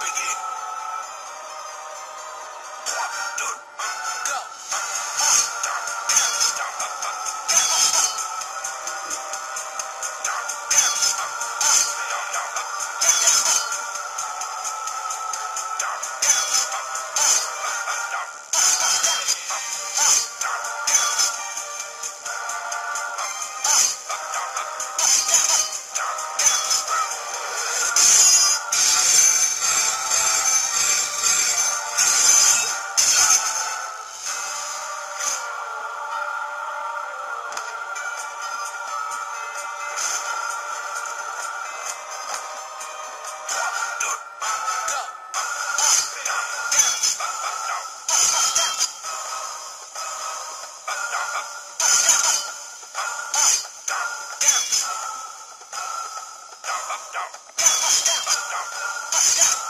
begin. Stop. Stop.